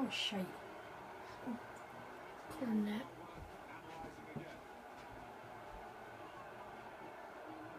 Oh, shite. Cornet.